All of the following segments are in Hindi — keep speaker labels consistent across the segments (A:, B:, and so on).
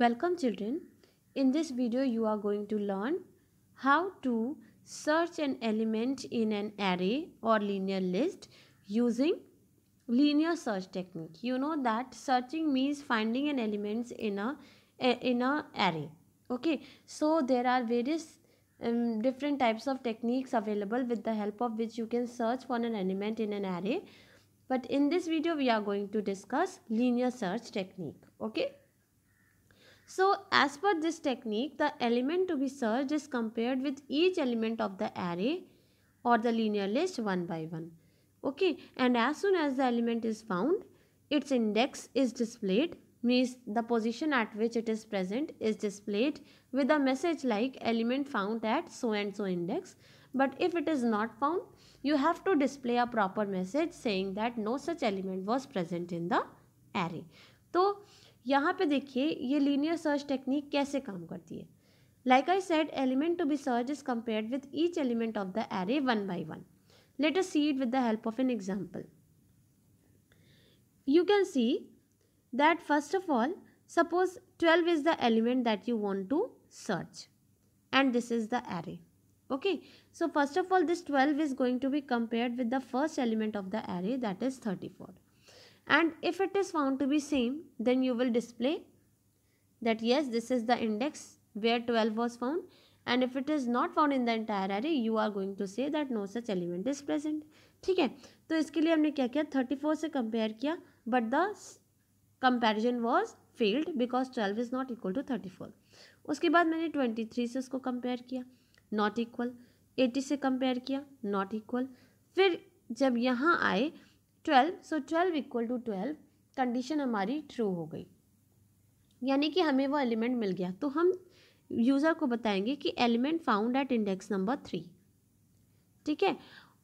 A: Welcome children. In this video you are going to learn how to search an element in an array or linear list using linear search technique. You know that searching means finding an element in a in a array. Okay. So there are various um, different types of techniques available with the help of which you can search for an element in an array. But in this video we are going to discuss linear search technique. Okay. So as per this technique, the element to be searched is compared with each element of the array or the linear list one by one. Okay, and as soon as the element is found, its index is displayed means the position at which it is present is displayed with a message like element found at so and so index. But if it is not found you have to display a proper message saying that no such element was present in the array. तो यहाँ पे देखिए, ये लीनियर सर्च टेक्निक कैसे काम करती है? Like I set element to be search is compare with each element of the array one by one let us see it with the help of an example you can see that first of all suppose twelve is the element that you want to search and this is the array okay so first of all this twelve is going to be compare with the first element of the array that is thirty four and if it is found to be same then you will display that yes this is the index where 12 was found and if it is not found in the entire array you are going to say that no such element is present ठीक है तो इसके लिए हमने क्या किया 34 से कंपेयर किया but the comparison was failed because 12 is not equal to 34 उसके बाद मैंने 23 से उसको कंपेयर किया नॉट इक्वल 80 से कंपेयर किया नॉट इक्वल फिर जब यहाँ आए twelve so twelve equal to twelve condition हमारी ट्रू हो गई। यानी कि हमें वो एलिमेंट मिल गया। तो हम यूज़र को बताएँगे कि element found at index number three ठीक है?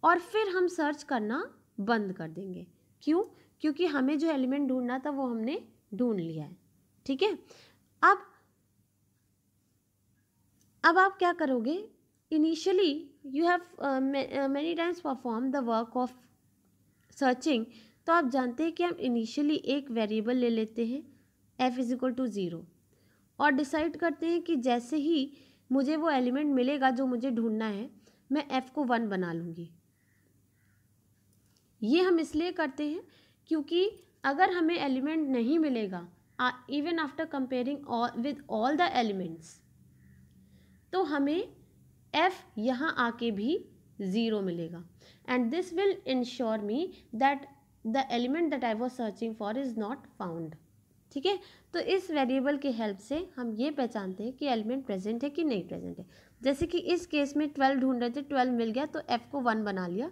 A: और फिर हम सर्च करना बंद कर देंगे। क्यों? क्योंकि हमें जो एलिमेंट ढूंढना था वो हमने ढूंढ लिया है। ठीक है? अब अब आप क्या करोगे? Initially you have many times perform the work of searching तो आप जानते हैं कि हम इनिशियली एक वेरिएबल ले लेते हैं F is equal to zero और डिसाइड करते हैं कि जैसे ही मुझे वो एलिमेंट मिलेगा जो मुझे ढूंढना है, मैं एफ़ को वन बना लूँगी। ये हम इसलिए करते हैं क्योंकि अगर हमें एलिमेंट नहीं मिलेगा even after comparing with all the elements तो हमें एफ़ यहाँ आके भी ज़ीरो मिलेगा। And this will ensure me that the element that I was searching for is not found ठीक है? तो इस वेरिएबल की हेल्प से हम ये पहचानते हैं कि एलिमेंट प्रेजेंट है कि नहीं प्रेजेंट है। जैसे कि इस केस में ट्वेल्व ढूंढ रहे थे ट्वेल्व मिल गया तो एफ़ को वन बना लिया।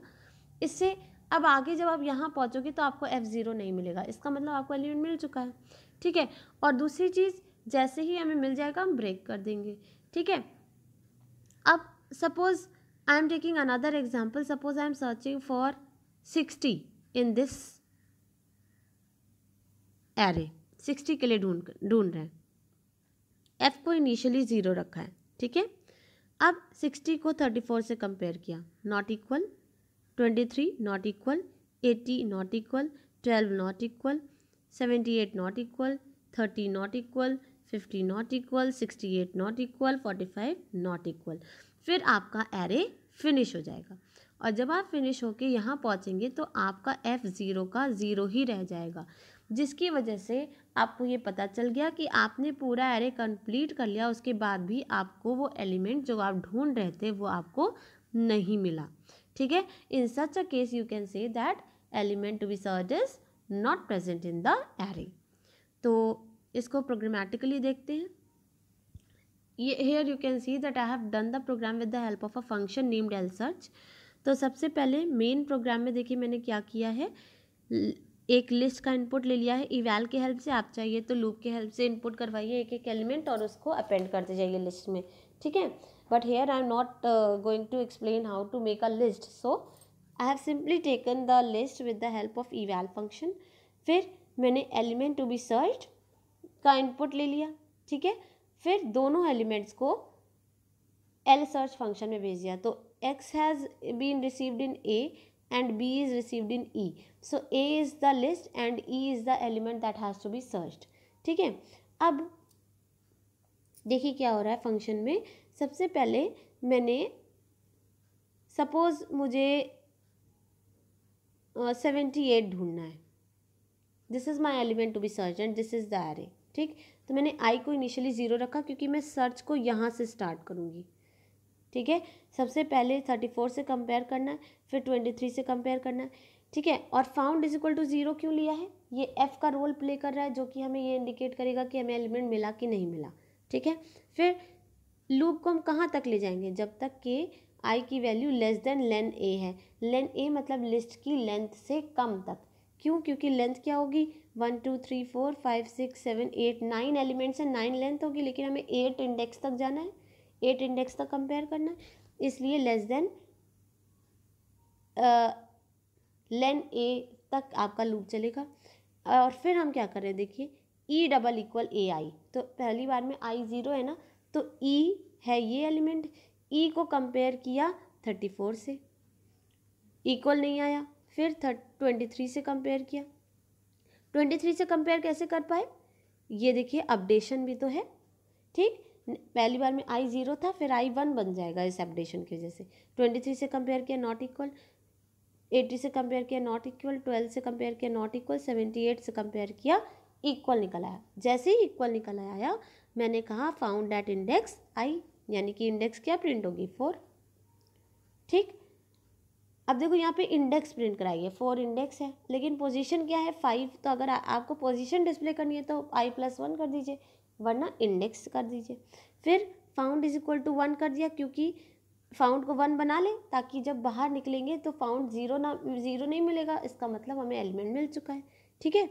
A: इससे अब आगे जब आप यहाँ पहुँचोगे तो आपको एफ़ ज़ीरो नहीं मिलेगा। इसका मतलब आपको एलिमेंट मिल चुका है। ठीक है? और दूसरी चीज़, जैसे ही हमें मिल जाएगा, हम ब्रेक कर देंगे। ठीक है? अब suppose I am taking another example. Suppose I am searching for 60 in this array 60 के लिए ढूंढ ढूंढ रहे हैं। एफ़ को इनिशियली ज़ीरो रखा है, ठीक है? अब 60 को 34 से कंपेयर किया। Not equal 23 not equal 80 not equal 12 not equal 78 not equal 30 not equal 50 not equal 68 not equal 45 not equal फिर आपका एरे फिनिश हो जाएगा। और जब आप फिनिश होके यहाँ पहुँचेंगे तो आपका एफ़ ज़ीरो का ज़ीरो ही रह जाएगा, जिसकी वजह से आपको ये पता चल गया कि आपने पूरा एरे कंप्लीट कर लिया, उसके बाद भी आपको वो एलिमेंट जो आप ढूंढ रहे थे, वो आपको नहीं मिला। ठीक है? In such a case you can say that element to be search is not present in the array तो इसको प्रोग्रामेटिकली देखते हैं। Here you can see that I have done the program with the help of a function named lsearch तो सबसे पहले मेन प्रोग्राम में देखिए मैंने क्या किया है। एक लिस्ट का इनपुट ले लिया है। इवैल के हेल्प से आप चाहिए तो लूप के हेल्प से इनपुट करवाइए। एक एक एलिमेंट और उसको अपेंड करते जाइए लिस्ट में। ठीक है? But here I am not going to explain how to make a list so I have simply taken the list with the help of eval function फिर मैंने एलिमेंट टू बी सर्च का इनपुट ले लिया। ठीक है? फिर दोनों एलिमेंट्स को एल सर्च फ़ंक्शन में भेज दिया। तो X has been received in A and B is received in E so A is the list and E is the element that has to be searched ठीक है? अब देखिए क्या हो रहा है फ़ंक्शन में। सबसे पहले मैंने सपोज़ मुझे सेवेंटी एट ढूंढना है। This is my element to be search and this is the array ठीक? तो मैंने आई को इनिशियली ज़ीरो रखा क्योंकि मैं सर्च को यहाँ से स्टार्ट करूँगी। ठीक है? सबसे पहले थर्टी फोर से कंपेयर करना है, फिर ट्वेंटी थ्री से कंपेयर करना है। ठीक है? और found is equal to zero क्यों लिया है? ये एफ़ का रोल प्ले कर रहा है जो कि हमें ये इंडिकेट करेगा कि हमें एलिमेंट मिला कि नहीं मिला। ठीक है? फिर लूप को हम कहाँ तक ले जाएँगे? जब तक कि आई की value less than len A है। लेन ए मतलब लिस्ट की लेंथ से कम तक। क्यों? क्योंकि लेंथ क्या होगी? One, two, three, four, five, six, seven, eight, nine elements हैं। नाइन लेंथ होगी, लेकिन हमें एट इंडेक्स तक जाना है। एट इंडेक्स तक कंपेयर करना है। इसलिए लेस देन लेन ए तक आपका लूप चलेगा। और फिर हम क्या करें देखिए ई डबल इक्वल ए आई तो पहली बार में आई ज़ीरो है ना तो ई e है ये एलिमेंट ई e को कंपेयर किया थर्टी फोर से। इक्वल नहीं आया। फिर थर्ट ट्वेंटी थ्री से कंपेयर किया। ट्वेंटी थ्री से कंपेयर कैसे कर पाए? ये देखिए, अपडेशन भी तो है, ठीक? पहली बार में आई ज़ीरो था, फिर आई वन बन जाएगा इस अपडेशन की वजह से। ट्वेंटी थ्री से कंपेयर किया नॉट इक्वल एटी से कंपेयर किया नॉट इक्वल ट्वेल्व से कंपेयर किया नॉट इक्वल सेवेंटी एट से कंपेयर किया इक्वल निकल आया। जैसे ही इक्वल निकल आया, मैंने कहा फाउंड डैट इंडेक्स आई यानी कि इंडेक्स क्या प्रिंट होगी? फोर ठीक? अब देखो यहाँ पे इंडेक्स प्रिंट कराइए फोर इंडेक्स है लेकिन पोजीशन क्या है? फाइव तो अगर आ, आपको पोजीशन डिस्प्ले करनी है तो आई प्लस वन कर दीजिए वरना इंडेक्स कर दीजिए। फिर found is equal to one कर दिया क्योंकि फाउंड को वन बना लें ताकि जब बाहर निकलेंगे तो फाउंड ज़ीरो ना ज़ीरो नहीं मिलेगा इसका मतलब हमें एलिमेंट मिल चुका है ठीक है?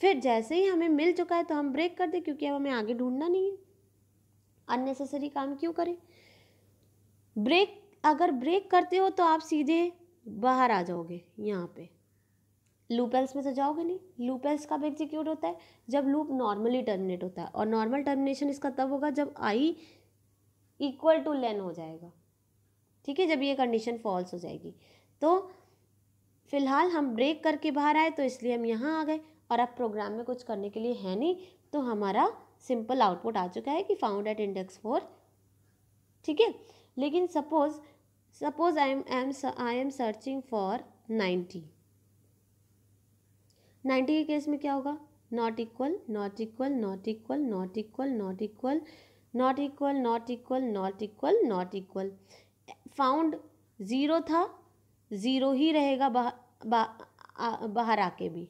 A: फिर जैसे ही हमें मिल चुका है तो हम ब्रेक कर दें क्योंकि अब हमें आगे ढूंढना नहीं है। अननेसेसरी काम क्यों करें? ब्रेक अगर ब्रेक करते हो तो आप सीधे बाहर आ जाओगे यहाँ पे। लूपेल्स में तो जाओगे नहीं। लूपेल्स कब एग्जीक्यूट होता है? जब लूप नॉर्मली टर्मिनेट होता है। और नॉर्मल टर्मिनेशन इसका तब होगा जब आई इक्वल टू लेन हो जाएगा। ठीक है? जब ये कंडीशन फॉल्स हो जाएगी। तो फ़िलहाल हम ब्रेक करके बाहर आए तो इसलिए हम यहाँ आ गए। और अब प्रोग्राम में कुछ करने के लिए है नहीं तो हमारा सिंपल आउटपुट आ चुका है कि फाउंड एट इंडेक्स फोर ठीक है? लेकिन suppose suppose I am am I am searching for ninety ninety के केस में क्या होगा? Not equal not equal not equal not equal not equal not equal not equal not equal not equal found zero था ज़ीरो ही रहेगा बाहर बाहर आके भी.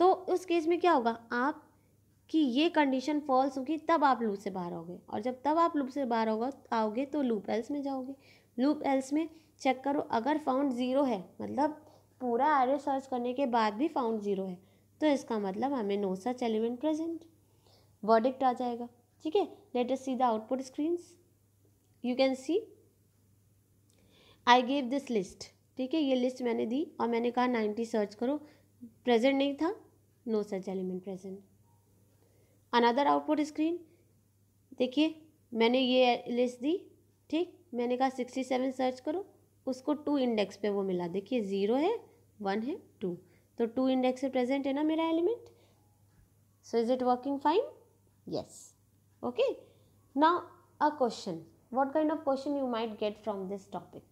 A: तो उस केस में क्या होगा? आप, कि ये कंडीशन फॉल्स होगी, तब आप लूप से बाहर आओगे. और जब तब आप लूप से बाहर होगा आओगे तो लूप एल्स में जाओगे. लूप एल्स में चेक करो, अगर फाउंड ज़ीरो है मतलब पूरा एरे सर्च करने के बाद भी फाउंड ज़ीरो है तो इसका मतलब हमें no such element present verdict आ जाएगा, ठीक है? Let us see the output screens you can see I gave this list ठीक है? ये लिस्ट मैंने दी और मैंने कहा नाइन्टी सर्च करो प्रेजेंट नहीं था no such element present another output screen देखिए, मैंने ये लिस्ट दी, ठीक? मैंने कहा सिक्सटी सेवन सर्च करो, उसको टू इंडेक्स पे वो मिला। देखिए ज़ीरो है वन है टू तो टू इंडेक्स पे प्रेजेंट है ना मेरा element so is it working fine yes okay now a question what kind of question you might get from this topic?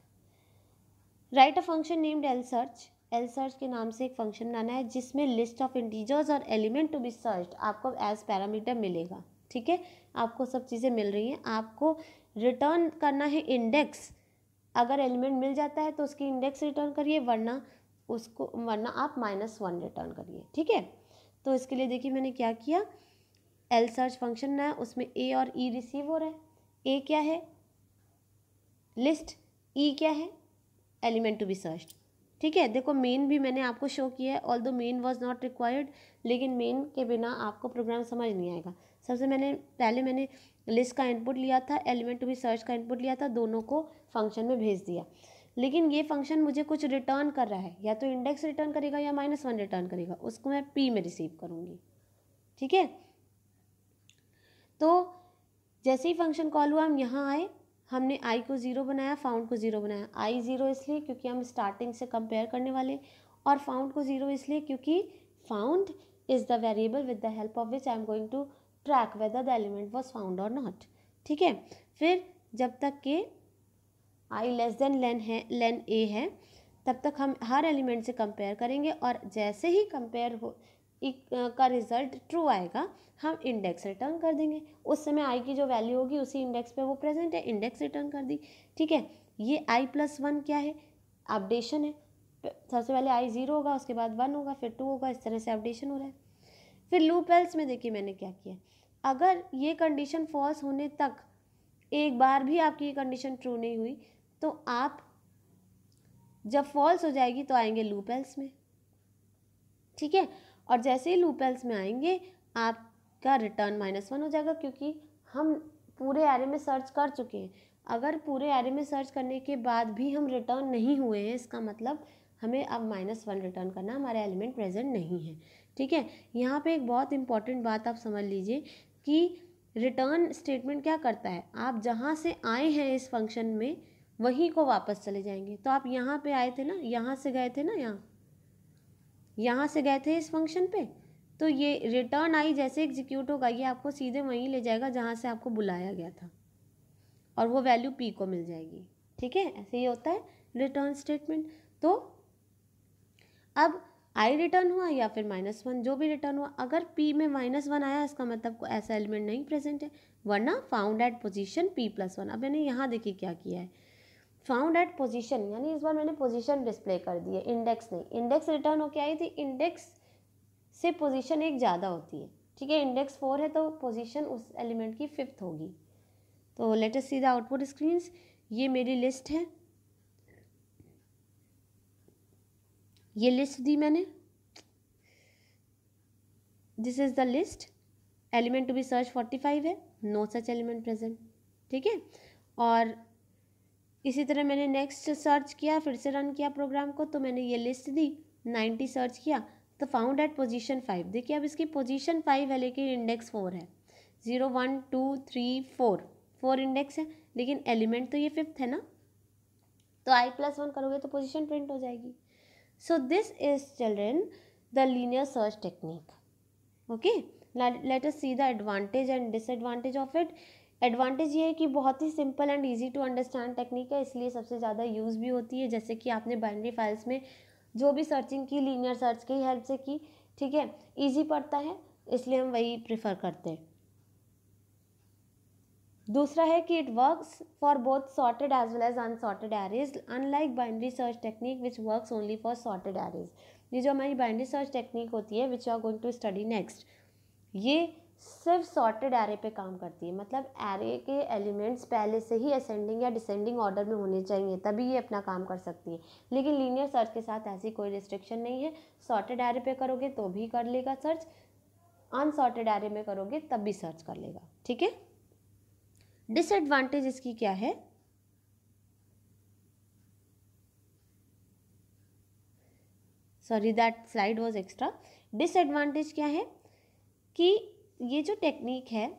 A: Write a function named L search L search के नाम से एक फ़ंक्शन बनाना है, जिसमें लिस्ट ऑफ़ इंटीजर्स और एलिमेंट टू बी सर्च आपको एज पैरामीटर मिलेगा। ठीक है? आपको सब चीज़ें मिल रही हैं। आपको रिटर्न करना है इंडेक्स अगर एलिमेंट मिल जाता है तो उसकी इंडेक्स रिटर्न करिए, वरना उसको, वरना आप माइनस वन रिटर्न करिए, ठीक है? तो इसके लिए देखिए मैंने क्या किया? एल सर्च फ़ंक्शन बनाया उसमें ए और ई e रिसीव हो रहा है। ए क्या है? लिस्ट ई e क्या है? एलिमेंट टू बी सर्च ठीक है? देखो मेन भी मैंने आपको शो किया है although main was not required लेकिन मेन के बिना आपको प्रोग्राम समझ नहीं आएगा। सबसे मैंने, पहले मैंने लिस्ट का इनपुट लिया था एलिमेंट टू बी सर्च का इनपुट लिया था, दोनों को फ़ंक्शन में भेज दिया। लेकिन ये फ़ंक्शन मुझे कुछ रिटर्न कर रहा है, या तो इंडेक्स रिटर्न करेगा या माइनस वन रिटर्न करेगा, उसको मैं पी में रिसीव करूँगी। ठीक है? तो जैसे ही फ़ंक्शन कॉल हुआ, हम यहाँ आए, हमने आई को ज़ीरो बनाया फाउंड को ज़ीरो बनाया। आई ज़ीरो इसलिए क्योंकि हम स्टार्टिंग से कंपेयर करने वाले, और फाउंड को ज़ीरो इसलिए क्योंकि found is the variable with the help of which I am going to track whether the element was found और नॉट ठीक है? फिर जब तक के आई लेस देन लेन है लेन ए है तब तक हम हर एलिमेंट से कंपेयर करेंगे और जैसे ही कंपेयर हो एक, का रिज़ल्ट ट्रू आएगा हम इंडेक्स रिटर्न कर देंगे। उस समय आई की जो वैल्यू होगी उसी इंडेक्स पे वो प्रेजेंट है इंडेक्स रिटर्न कर दी। ठीक है? ये आई प्लस वन क्या है? अपडेशन है। सबसे पहले आई ज़ीरो होगा उसके बाद वन होगा फिर टू होगा इस तरह से अपडेशन हो रहा है। फिर लूप एल्स में देखिए मैंने क्या किया। अगर ये कंडीशन फॉल्स होने तक एक बार भी आपकी ये कंडीशन ट्रू नहीं हुई तो आप जब फॉल्स हो जाएगी तो आएँगे लूप एल्स में। ठीक है? और जैसे ही लूप एल्स में आएँगे, आपका रिटर्न माइनस वन हो जाएगा क्योंकि हम पूरे एरे में सर्च कर चुके हैं। अगर पूरे एरे में सर्च करने के बाद भी हम रिटर्न नहीं हुए हैं, इसका मतलब हमें अब माइनस वन रिटर्न करना हमारा एलिमेंट प्रेजेंट नहीं है। ठीक है? यहाँ पे एक बहुत इंपॉर्टेंट बात आप समझ लीजिए कि रिटर्न स्टेटमेंट क्या करता है? आप जहाँ से आए हैं इस फ़ंक्शन में, वहीं को वापस चले जाएँगे। तो आप यहाँ पे आए थे ना? यहाँ से गए थे ना? यहाँ। यहाँ से गए थे इस फ़ंक्शन पे? तो ये रिटर्न आई जैसे एग्जीक्यूट होगा, ये आपको सीधे वहीं ले जाएगा जहाँ से आपको बुलाया गया था। और वो वैल्यू पी को मिल जाएगी। ठीक है? ऐसे ही होता है रिटर्न स्टेटमेंट तो अब आई रिटर्न हुआ या फिर माइनस वन जो भी रिटर्न हुआ, अगर पी में माइनस वन आया, इसका मतलब ऐसा एलिमेंट नहीं प्रेजेंट है, वरना found at position P plus one अब मैंने यहाँ देखिए क्या किया है। फाउंड एट पोजीशन यानी इस बार मैंने पोजीशन डिस्प्ले कर दी है इंडेक्स नहीं। इंडेक्स रिटर्न होके आई थी इंडेक्स से पोजीशन एक ज़्यादा होती है। ठीक है इंडेक्स फोर है तो पोजीशन उस एलिमेंट की फिफ्थ होगी। तो let us see the output screen ये मेरी लिस्ट है। ये लिस्ट दी मैंने। This is the list element to be search forty five है। नो सच एलिमेंट प्रेजेंट ठीक है? और इसी तरह मैंने नेक्स्ट सर्च किया, फिर से रन किया प्रोग्राम को तो मैंने ये लिस्ट दी। नाइन्टी सर्च किया। तो फाउंड एट पोजीशन फाइव देखिए, अब इसकी पोजीशन फाइव है, लेकिन इंडेक्स फोर है। Zero one two three four four index है, लेकिन एलिमेंट तो ये फिफ्थ है ना? तो आई प्लस वन करोगे तो पोजीशन प्रिंट हो जाएगी। So this is children the linear search technique okay let us see the advantage and disadvantage of it advantage ये है कि बहुत ही simple and easy to understand technique है, इसलिए सबसे ज़्यादा यूज़ भी होती है। जैसे कि आपने बाइनरी फाइल्स में जो भी सर्चिंग की लीनियर सर्च की हेल्प से की, ठीक है? ईजी पड़ता है, इसलिए हम वही प्रेफर करते हैं। दूसरा है कि it works for both sorted as well as unsorted arrays unlike binary search technique which works only for sorted arrays ये जो हमारी बाइंड्री सर्च टेक्निक होती है which are going to study next ये सिर्फ़ सॉर्टेड एरे पे काम करती है। मतलब एरे के एलिमेंट्स पहले से ही असेंडिंग या डिसेंडिंग ऑर्डर में होने चाहिए, तभी ये अपना काम कर सकती है। लेकिन लीनियर सर्च के साथ ऐसी कोई रिस्ट्रिक्शन नहीं है। सॉर्टेड एरे पे करोगे तो भी कर लेगा सर्च अनसॉर्टेड एरे में करोगे तब भी सर्च कर लेगा। ठीक है? डिसएडवांटेज इसकी क्या है? Sorry that slide was extra disadvantage क्या है? कि ये जो टेक्निक है,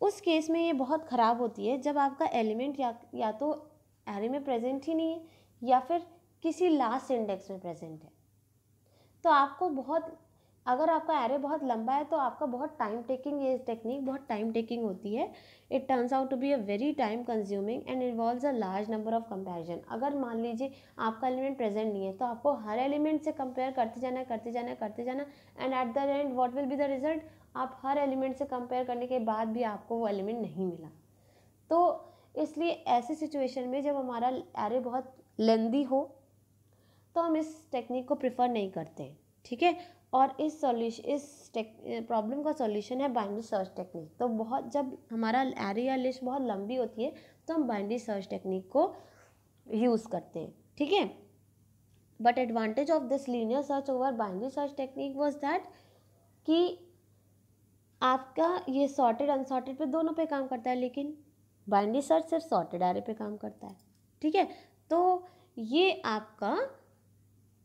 A: उस केस में ये बहुत ख़राब होती है जब आपका एलिमेंट या या तो एरे में प्रेजेंट ही नहीं है या फिर किसी लास्ट इंडेक्स में प्रेजेंट है। तो आपको बहुत अगर आपका एरे बहुत लंबा है तो आपका बहुत टाइम टेकिंग ये टेक्निक बहुत टाइम टेकिंग होती है। It turns out to be a very time consuming and involve a large number of comparison अगर मान लीजिए आपका एलिमेंट प्रेजेंट नहीं है तो आपको हर एलिमेंट से कंपेयर करते जाना करते जाना करते जाना and at the end what will be the result आप हर एलिमेंट से कंपेयर करने के बाद भी आपको वो एलिमेंट नहीं मिला। तो इसलिए ऐसी सिचुएशन में जब हमारा एरे बहुत लेंदी हो तो हम इस टेक्निक को प्रिफर नहीं करते, ठीक है? और इस सॉल्यूशन इस प्रॉब्लम का सॉल्यूशन है बाइंड्री सर्च टेक्निक तो बहुत, जब हमारा एरिया लिस्ट बहुत लंबी होती है तो हम बाइंड्री सर्च टेक्निक को यूज़ करते हैं, ठीक है? But advantage of this linear search over binary search technique was that कि आपका ये सॉर्टेड अनसॉर्टेड पे दोनों पे काम करता है, लेकिन बाइंड्री सर्च सिर्फ़ सॉर्टेड एरे पे काम करता है, ठीक है? तो ये आपका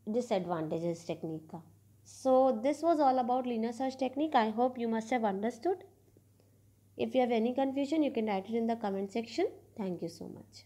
A: डिसएडवांटेज है इस टेक्निक का। So this was all about linear search technique. I hope you must have understood. If you have any confusion, you can write it in the comment section. Thank you so much.